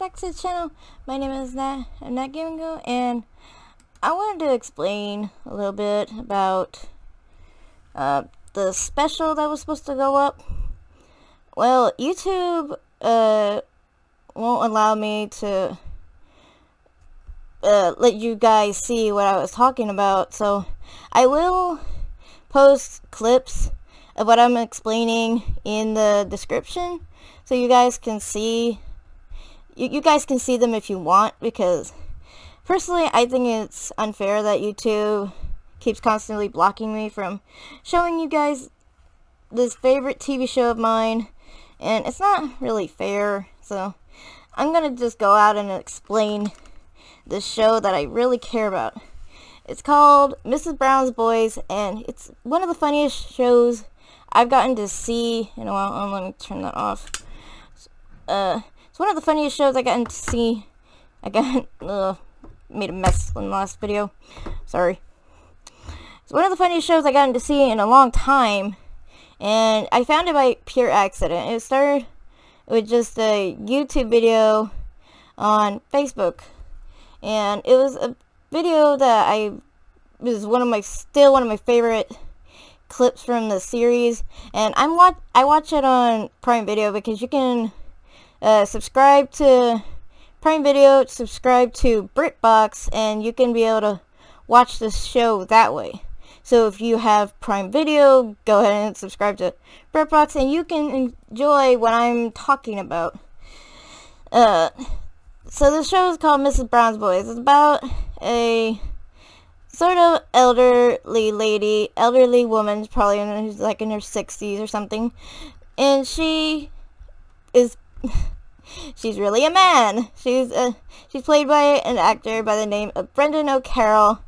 back to the channel. My name is Nat, I'm Nat Gaming and I wanted to explain a little bit about uh, the special that was supposed to go up. Well, YouTube uh, won't allow me to uh, let you guys see what I was talking about, so I will post clips of what I'm explaining in the description so you guys can see you, you guys can see them if you want because personally I think it's unfair that YouTube keeps constantly blocking me from showing you guys this favorite TV show of mine and it's not really fair so I'm gonna just go out and explain this show that I really care about. It's called Mrs. Brown's Boys and it's one of the funniest shows I've gotten to see in a while. Oh, let me turn that off. Uh, one of the funniest shows I got to see. I got, made a mess in the last video. Sorry. It's one of the funniest shows I got to see in a long time. And I found it by pure accident. It started with just a YouTube video on Facebook. And it was a video that I was one of my still one of my favorite clips from the series and I'm watch I watch it on Prime Video because you can uh, subscribe to Prime Video, subscribe to BritBox, and you can be able to watch this show that way. So if you have Prime Video, go ahead and subscribe to BritBox, and you can enjoy what I'm talking about. Uh, so this show is called Mrs. Brown's Boys. It's about a sort of elderly lady, elderly woman, probably in, who's like in her 60s or something, and she is she's really a man. She's a, she's played by an actor by the name of Brendan O'Carroll,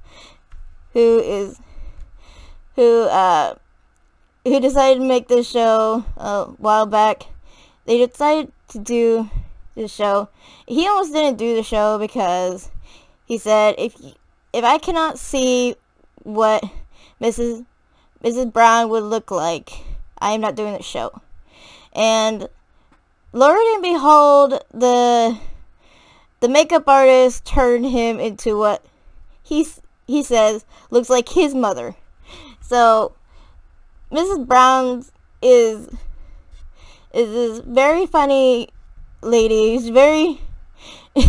who is who uh who decided to make this show a while back. They decided to do this show. He almost didn't do the show because he said if if I cannot see what Mrs. Mrs. Brown would look like, I am not doing the show. And Lord and behold, the the makeup artist turned him into what he he says looks like his mother. So Mrs. Brown is is this very funny lady. She's very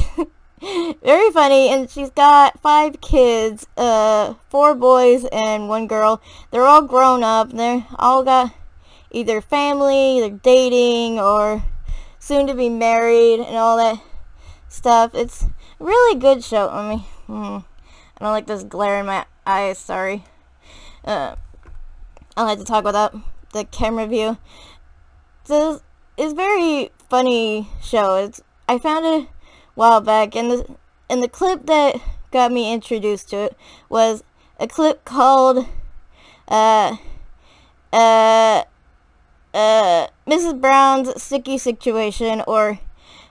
very funny and she's got five kids, uh four boys and one girl. They're all grown up. They're all got either family, they're dating or soon to be married and all that stuff. It's a really good show. I mean, hmm, I don't like this glare in my eyes. Sorry. Uh, I like to talk about the camera view. It's it's very funny show. It's I found it a while back, and the and the clip that got me introduced to it was a clip called uh uh, Brown's sticky situation or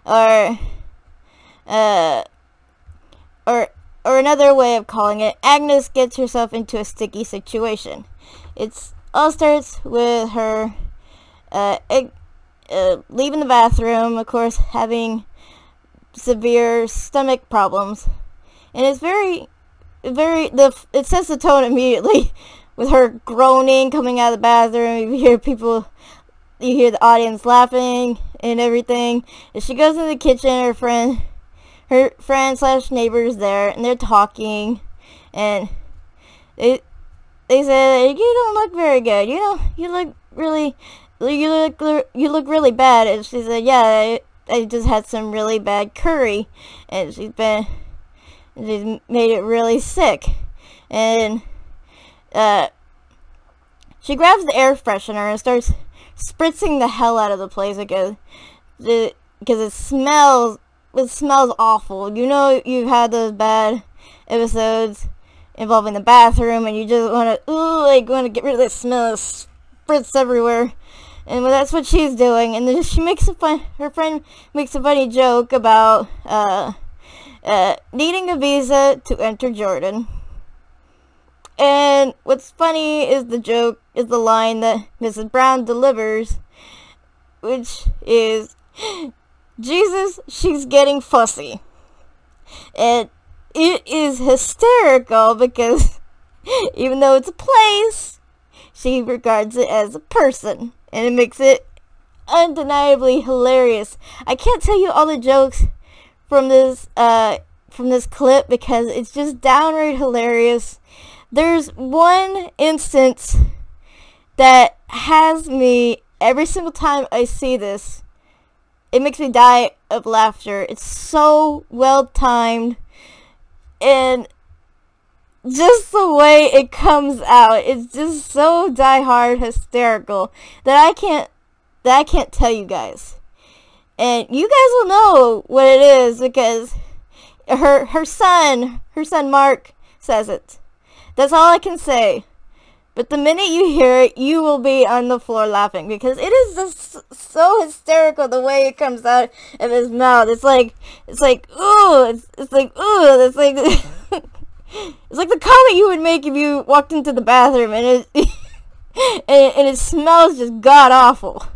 or uh or or another way of calling it, Agnes gets herself into a sticky situation. It all starts with her uh, uh, leaving the bathroom, of course, having severe stomach problems, and it's very, very the it sets the tone immediately with her groaning coming out of the bathroom. You hear people you hear the audience laughing and everything. And she goes in the kitchen, her friend, her friend slash neighbors there, and they're talking, and they they said you don't look very good. You know, you look really, you look you look really bad. And she said, yeah, I, I just had some really bad curry, and she's been she's made it really sick, and uh. She grabs the air freshener and starts spritzing the hell out of the place because it, because it smells it smells awful. You know you've had those bad episodes involving the bathroom and you just want to ooh like want to get rid of that smell spritz everywhere. And that's what she's doing. And then she makes a fun her friend makes a funny joke about uh uh needing a visa to enter Jordan. And what's funny is the joke, is the line that Mrs. Brown delivers, which is, Jesus, she's getting fussy. And it is hysterical because even though it's a place, she regards it as a person. And it makes it undeniably hilarious. I can't tell you all the jokes from this uh from this clip because it's just downright hilarious. There's one instance that has me every single time I see this. It makes me die of laughter. It's so well timed and just the way it comes out, it's just so die-hard hysterical that I can't that I can't tell you guys. And you guys will know what it is because her her son, her son Mark says it. That's all I can say. But the minute you hear it, you will be on the floor laughing because it is just so hysterical the way it comes out of his mouth. It's like it's like ooh, it's, it's like ooh, it's like it's like the comment you would make if you walked into the bathroom and it and, and it smells just god awful.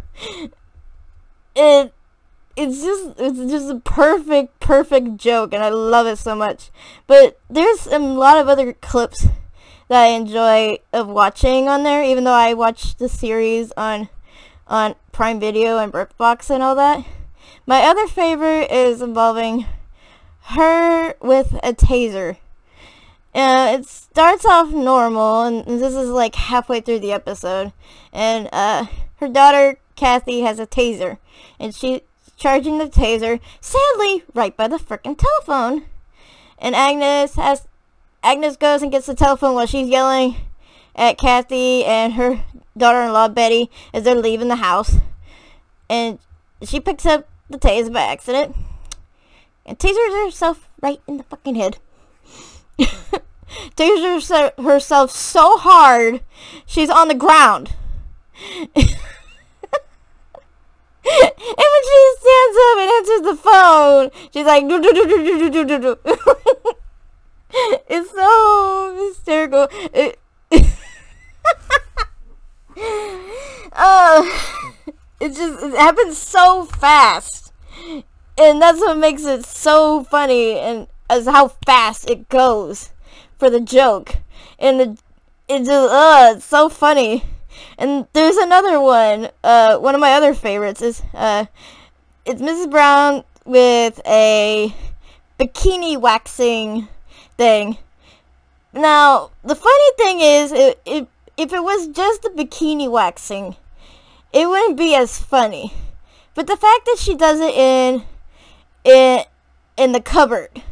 It it's just it's just a perfect perfect joke and I love it so much. But there's a lot of other clips that I enjoy of watching on there even though I watch the series on on Prime Video and BritBox and all that. My other favorite is involving her with a taser. Uh, it starts off normal, and this is like halfway through the episode, and uh, her daughter Cathy has a taser, and she's charging the taser, sadly, right by the frickin' telephone. And Agnes has, Agnes goes and gets the telephone while she's yelling at Cathy and her daughter-in-law Betty as they're leaving the house. And she picks up the taser by accident and tasers herself right in the fucking head. tasers herself so hard she's on the ground. and when she stands up and answers the phone, she's like, do, do, do, do, do, do, do, do. it's so hysterical. It, uh, it just it happens so fast. And that's what makes it so funny and as how fast it goes for the joke. And the, it just, uh, it's so funny. And there's another one. Uh, one of my other favorites is uh, it's Mrs. Brown with a bikini waxing thing. Now, the funny thing is, it, if it was just the bikini waxing, it wouldn't be as funny. But the fact that she does it in in in the cupboard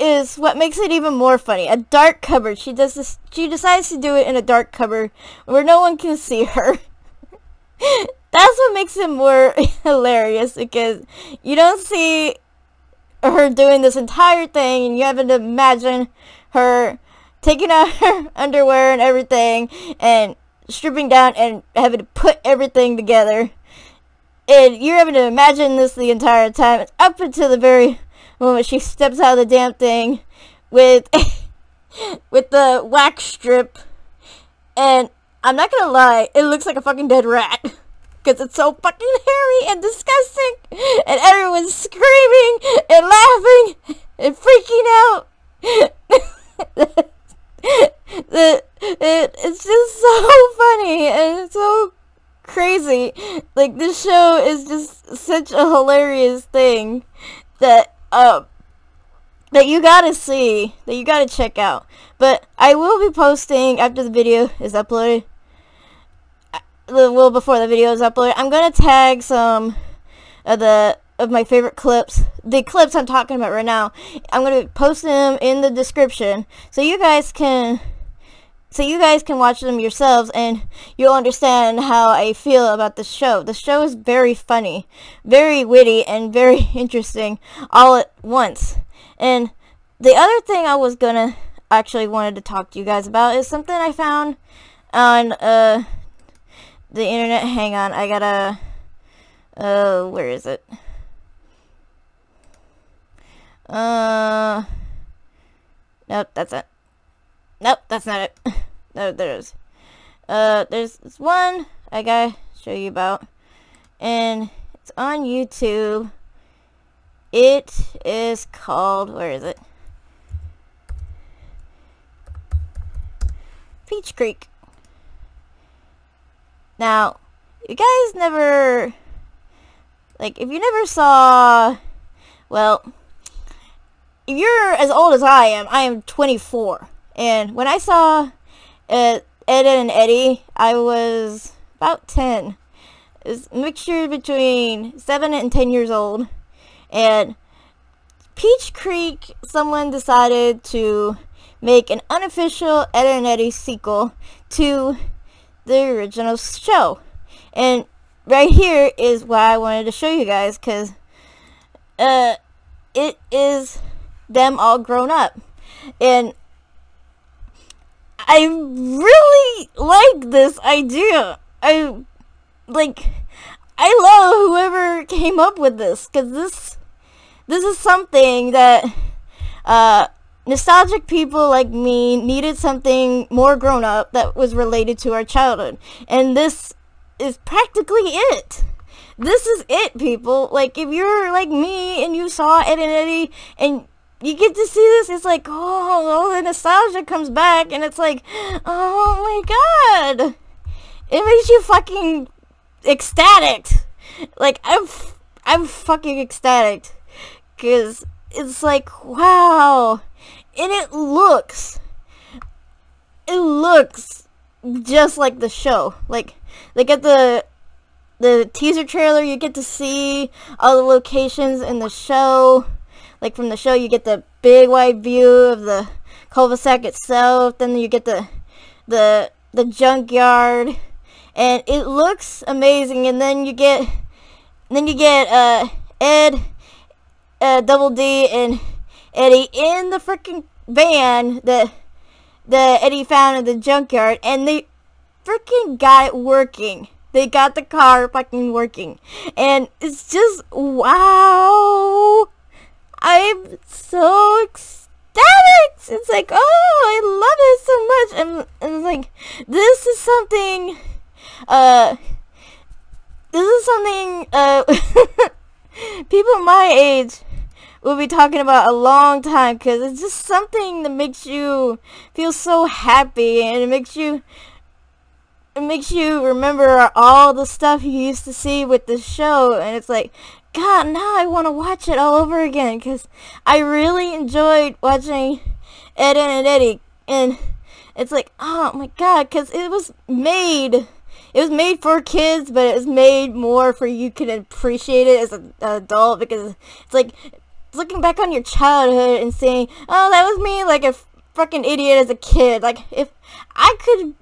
is what makes it even more funny. A dark cupboard. She does this. She decides to do it in a dark cupboard where no one can see her. That's what makes it more hilarious because you don't see her doing this entire thing and you have to imagine her taking out her underwear and everything and stripping down and having to put everything together. And you're having to imagine this the entire time up until the very moment she steps out of the damn thing with with the wax strip and I'm not gonna lie, it looks like a fucking dead rat. Because it's so fucking hairy and disgusting. And everyone's screaming and laughing and freaking out. it, it's just so funny and so crazy. Like, this show is just such a hilarious thing that uh, that you gotta see, that you gotta check out. But I will be posting after the video is uploaded. Uh, well, before the video is uploaded, I'm gonna tag some of the of my favorite clips. The clips I'm talking about right now. I'm gonna post them in the description so you guys can so you guys can watch them yourselves and you'll understand how I feel about the show. The show is very funny, very witty, and very interesting all at once. And the other thing I was gonna actually wanted to talk to you guys about is something I found on uh the internet. Hang on, I gotta uh where is it? Uh nope, that's it. Nope, that's not it. no, there's, uh, there's this one I gotta show you about, and It's on YouTube. It is called, where is it? Peach Creek. Now, you guys never, like, if you never saw, well, if you're as old as I am, I am 24. And when I saw uh, Ed and Eddy, I was about 10. It's mixture between 7 and 10 years old. And Peach Creek, someone decided to make an unofficial Ed and Eddy sequel to the original show. And right here is why I wanted to show you guys because uh, it is them all grown up. And I really like this idea. I like I love whoever came up with this cuz this this is something that uh nostalgic people like me needed something more grown up that was related to our childhood. And this is practically it. This is it, people. Like, if you're like me and you saw Ed and Eddy and you get to see this, it's like, oh, the nostalgia comes back, and it's like, oh my god. It makes you fucking ecstatic. Like, I'm, I'm fucking ecstatic. Because it's like, wow. And it looks, it looks just like the show. Like, like at the the teaser trailer, you get to see all the locations in the show. Like from the show, you get the big wide view of the cul-de-sac itself. Then you get the the the junkyard, and it looks amazing. And then you get then you get uh, Ed, uh, Double D, and Eddy in the freaking van that that Eddy found in the junkyard, and they freaking got it working. They got the car fucking working. And it's just, wow. I'm so ecstatic. It's like, oh, I love it so much. And, and it's like, this is something, uh, this is something, uh, people my age will be talking about a long time because it's just something that makes you feel so happy and it makes you it makes you remember all the stuff you used to see with the show and it's like god now i want to watch it all over again because i really enjoyed watching ed and eddy and it's like oh my god because it was made it was made for kids but it was made more for you can appreciate it as an adult because it's like looking back on your childhood and saying oh that was me like a fucking idiot as a kid like if i could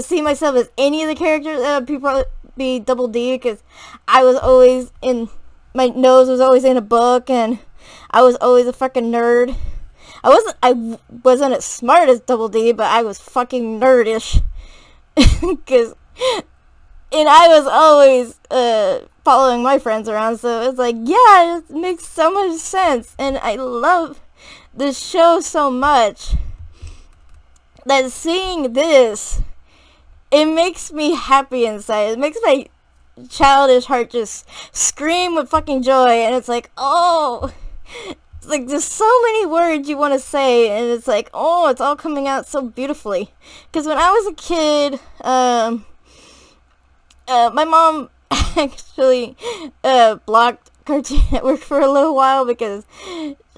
see myself as any of the characters. Uh, people be Double D because I was always in my nose was always in a book and I was always a fucking nerd. I wasn't I wasn't as smart as Double D, but I was fucking nerdish because and I was always uh, following my friends around. So it's like yeah, it makes so much sense, and I love this show so much that seeing this it makes me happy inside. It makes my childish heart just scream with fucking joy and it's like, oh like there's so many words you want to say and it's like, oh, it's all coming out so beautifully. Because when I was a kid, um, uh, my mom actually uh, blocked Cartoon Network for a little while because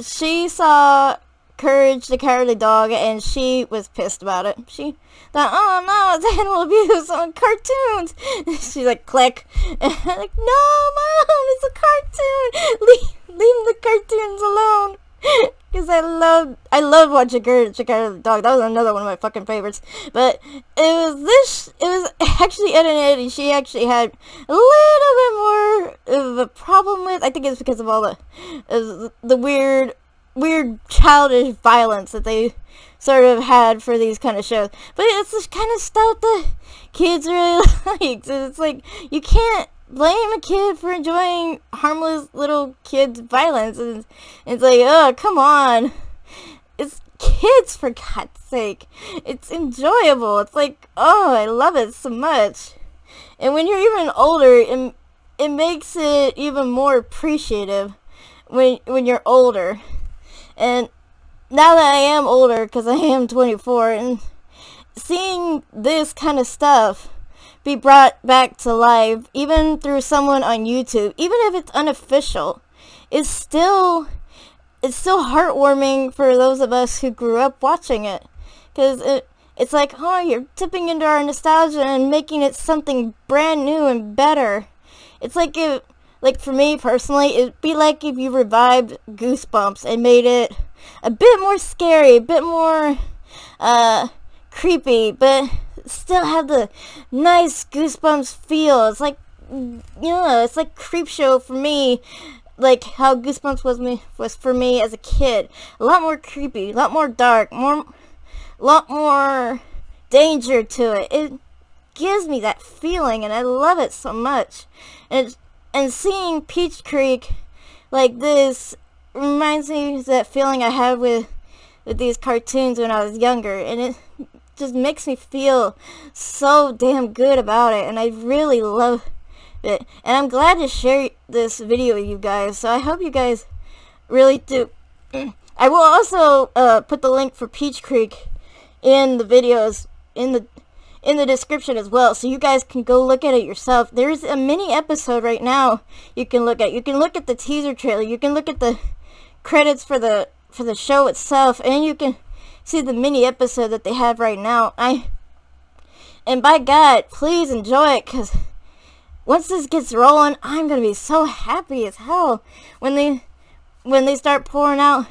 she saw Courage the Cowardly Dog, and she was pissed about it. She thought, oh no, it's animal abuse on cartoons. She's like, click. And I'm like, no, mom, it's a cartoon. Leave, leave the cartoons alone. Because I love, I love watching the Cowardly Dog. That was another one of my fucking favorites. But it was this, it was actually Ed and Eddy. She actually had a little bit more of a problem with, I think it's because of all the, the weird weird childish violence that they sort of had for these kind of shows. But it's the kind of stuff that kids really like. It's like you can't blame a kid for enjoying harmless little kids' violence. And it's like, oh, come on. It's kids, for God's sake. It's enjoyable. It's like, oh, I love it so much. And when you're even older, and it makes it even more appreciative when when you're older. And now that I am older, because I am 24, and seeing this kind of stuff be brought back to life, even through someone on YouTube, even if it's unofficial, is still it's still heartwarming for those of us who grew up watching it, because it it's like, oh, you're tipping into our nostalgia and making it something brand new and better. It's like if, like for me personally, it'd be like if you revived Goosebumps and made it a bit more scary, a bit more, uh, creepy, but still have the nice Goosebumps feel. It's like, you know, it's like creep show for me like how Goosebumps was me was for me as a kid. A lot more creepy, a lot more dark, more a lot more danger to it. It gives me that feeling and I love it so much. And and seeing Peach Creek like this reminds me of that feeling I had with with these cartoons when I was younger and it just makes me feel so damn good about it and I really love it. And I'm glad to share this video with you guys. So I hope you guys really do. I will also uh, put the link for Peach Creek in the videos in the in the description as well so you guys can go look at it yourself there's a mini episode right now you can look at you can look at the teaser trailer you can look at the credits for the for the show itself and you can see the mini episode that they have right now i and by god please enjoy it because once this gets rolling i'm gonna be so happy as hell when they when they start pouring out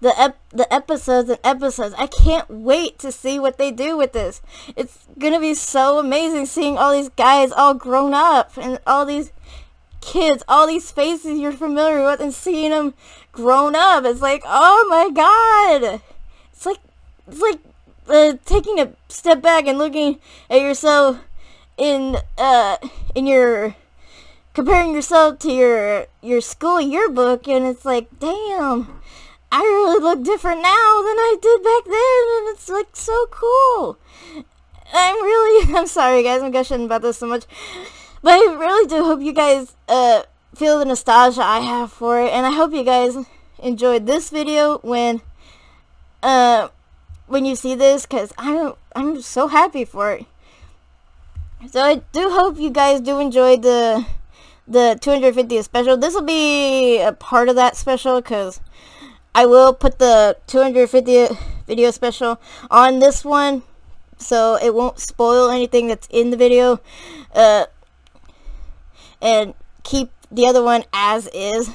the ep the episodes and episodes. I can't wait to see what they do with this. It's gonna be so amazing seeing all these guys all grown up and all these kids, all these faces you're familiar with, and seeing them grown up. It's like, oh my god! It's like it's like uh, taking a step back and looking at yourself in uh in your comparing yourself to your your school yearbook and it's like damn I really look different now than I did back then, and it's like so cool. I'm really, I'm sorry guys, I'm gushing about this so much, but I really do hope you guys uh, feel the nostalgia I have for it, and I hope you guys enjoyed this video when, uh, when you see this, because I'm, I'm so happy for it. So I do hope you guys do enjoy the, the 250th special. This will be a part of that special, because I will put the 250 video special on this one so it won't spoil anything that's in the video uh, and keep the other one as is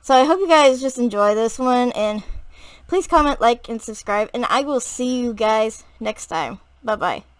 so I hope you guys just enjoy this one and please comment like and subscribe and I will see you guys next time. Bye bye